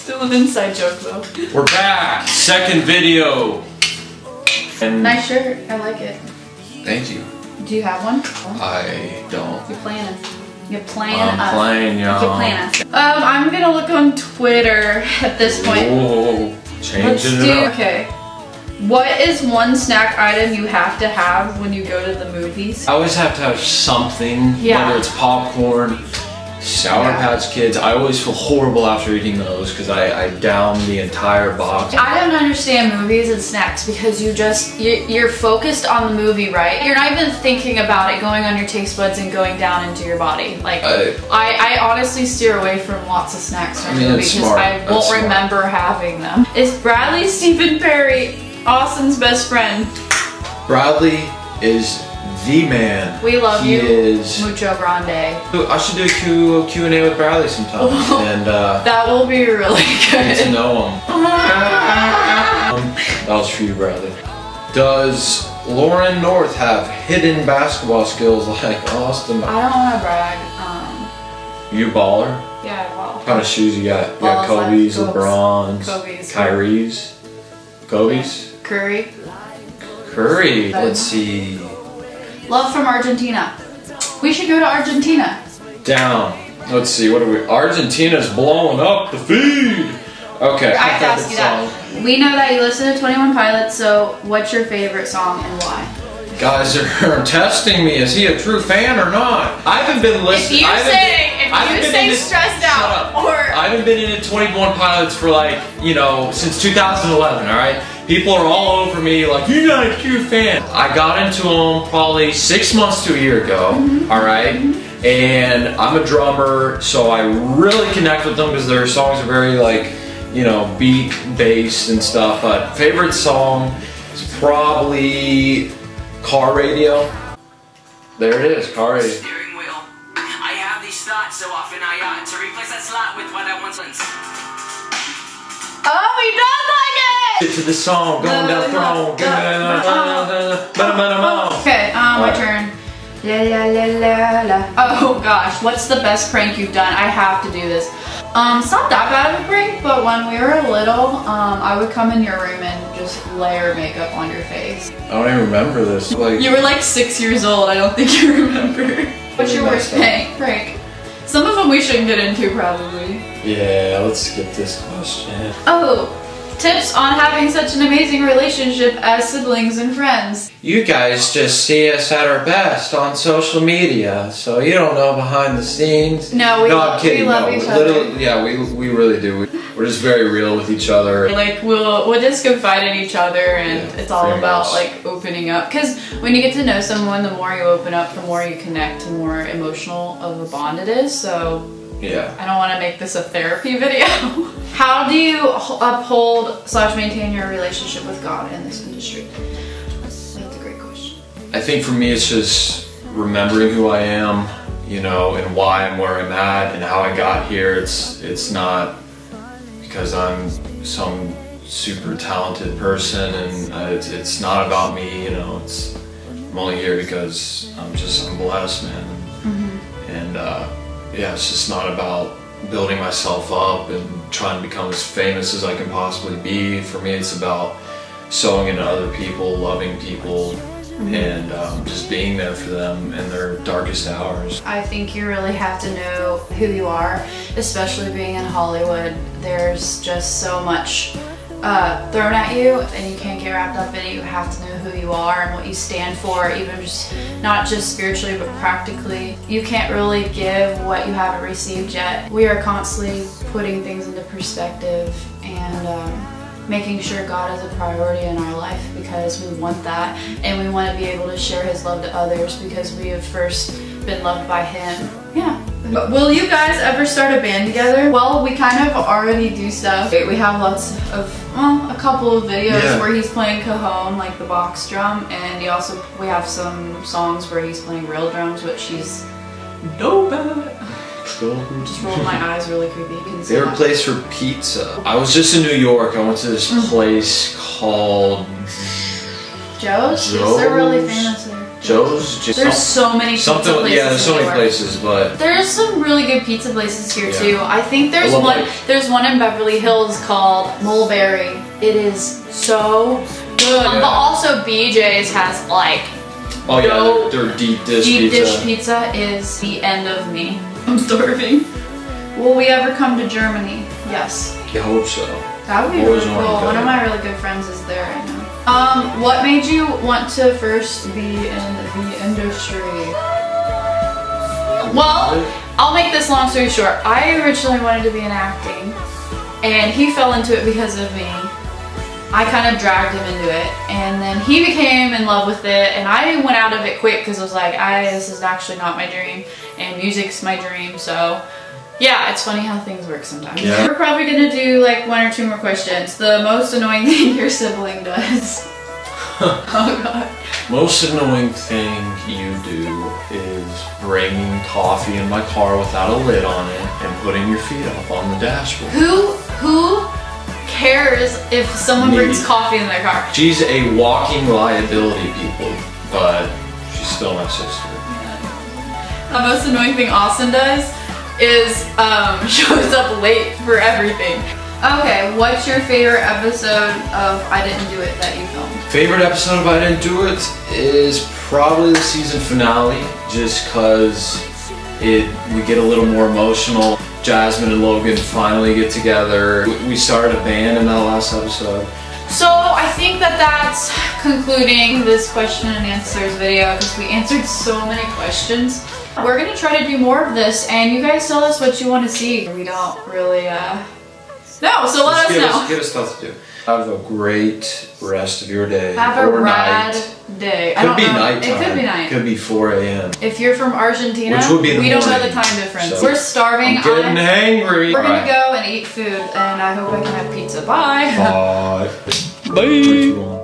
Still an inside joke though. We're back. Second video. And Nice shirt. I like it. thank you. Do you have one? I don't. You're playing. You're playing I'm us. playing, You're y'all. playing us. Um, I'm gonna look on Twitter at this point. Whoa, Let's changing do. it up. Okay. What is one snack item you have to have when you go to the movies? I always have to have something, Yeah. whether it's popcorn, Sour Yeah. Patch Kids. I always feel horrible after eating those because I, I down the entire box. I don't understand movies and snacks because you just you're, you're focused on the movie, right? You're not even thinking about it going on your taste buds and going down into your body. Like I- I, I honestly steer away from lots of snacks from I mean, the because smart. I won't smart. remember having them. Is Bradley Steven Perry Austin's best friend? Bradley is the man. We love he you. is. Mucho grande. I should do a Q, Q&A with Bradley sometime and uh, That will be really get to know him. That was for you, Bradley. Does Loren North have hidden basketball skills like Austin? I don't want to brag. Um, You baller? yeah, well. What kind of shoes you got? You got Balls like Kobe's, Kobe's. LeBron's, Kobe's. Kyrie's, Kobe's, Curry. Curry. Let's see. Love from Argentina. We should go to Argentina. Down. Let's see. What are we? Argentina's blowing up the feed. Okay. I have to ask you Song. that. We know that you listen to 21 Pilots, so what's your favorite song and why? Guys are testing me. Is he a true fan or not? I haven't been listening. If you say- been- if I you say stressed out or- I haven't been into 21 Pilots for like you know since 2011. All right. People are all over me like you're not a true fan. I got into them probably six months to a year ago. Mm-hmm. all right. And I'm a drummer, so I really connect with them because their songs are very like, you know, beat based and stuff. But favorite song is probably Car Radio. There it is, Car Radio. steering wheel. I have these thoughts so often I ought to replace that slot with what I once was. Oh, he does like it! To the song, going down throne. Okay, um, my Alright. turn. La la la la la. Oh gosh, what's the best prank you've done? I have to do this. Um, it's not that bad of a prank, but when we were little, um, I would come in your room and just layer makeup on your face. I don't even remember this. Like, You were like six years old. I don't think you remember. What's your Really worst messed up. prank? Prank. Some of them we shouldn't get into, probably. yeah, let's skip this question. Oh, tips on having such an amazing relationship as siblings and friends. You guys just see us at our best on social media, so you don't know behind the scenes. No, we no, love- I'm kidding. we love no, each other. Yeah, we, we really do. We, we're just very real with each other. Like we'll we'll just confide in each other, and Yeah, it's all about much. like opening up. Because when you get to know someone, the more you open up, the more you connect, the more emotional of a bond it is. So Yeah. I don't want to make this a therapy video. How do you uphold slash maintain your relationship with God in this industry? That's a great question. I think for me, it's just remembering who I am, you know, and why I'm where I'm at and how I got here. It's it's not because I'm some super talented person, and uh, it's it's not about me. You know, it's I'm only here because I'm just I'm blessed, man. And uh, yeah, it's just not about building myself up and trying to become as famous as I can possibly be. For me, it's about sewing into other people, loving people, and um, just being there for them in their darkest hours. I think you really have to know who you are, especially being in Hollywood. There's just so much uh, thrown at you, and you can't get wrapped up in it. You have to know who you are and what you stand for, even just not just spiritually but practically. You can't really give what you haven't received yet. We are constantly putting things into perspective and. Um, making sure God is a priority in our life because we want that and we want to be able to share his love to others because we have first been loved by him. Yeah. But will you guys ever start a band together? Well, we kind of already do stuff. We have lots of, well, a couple of videos Yeah. where he's playing cajon, like the box drum, and he also, we have some songs where he's playing real drums, which he's dope at. Just rolled my eyes really creepy. You can see Favorite that. place for pizza? I was just in New York. I went to this mm. place called Joe's? Joe's? They're really famous there. Joe's. Just There's some- so many pizza something. places. Yeah, there's so many places, but There's some really good pizza places here Yeah. too. I think there's I one. life. There's one in Beverly Hills called Mulberry. It is so good. Yeah. But also BJ's has like oh yeah, No. their, their deep dish deep pizza. dish pizza is the end of me. I'm starving. Will we ever come to Germany? Yes. I hope so. That would be Always really cool. One of my really good friends is there right now. Um, what made you want to first be in the industry? Well, I'll make this long story short. I originally wanted to be in acting, and he fell into it because of me. I kind of dragged him into it, and then he became in love with it, and I went out of it quick because I was like, I this is actually not my dream, and music's my dream, so yeah, it's funny how things work sometimes. Yeah. We're probably gonna do like one or two more questions. The most annoying thing your sibling does. oh god. Most annoying thing you do is bringing coffee in my car without a lid on it and putting your feet up on the dashboard. Who who cares if someone Me. brings coffee in their car? She's a walking liability, people, but she's still my sister. The most annoying thing Austin does is um, shows up late for everything. Okay, what's your favorite episode of I Didn't Do It that you filmed? Favorite episode of I Didn't Do It is probably the season finale, just cause it we get a little more emotional. Jasmine and Logan finally get together. We- We started a band in that last episode. So I think that that's concluding this question and answers video because we answered so many questions. We're gonna try to do more of this and you guys tell us what you want to see. We don't really, uh, no, so let Just us give know. us, give us stuff to do. Have a great rest of your day. Have a or rad night. day. I Could don't be know. nighttime. It could be night. Could be 4 a.m. If you're from Argentina, Which would be the we don't know the time difference. so- We're starving. I'm getting I- hangry. we're gonna go and eat food, and I hope I can have pizza. Bye. Bye. Bye.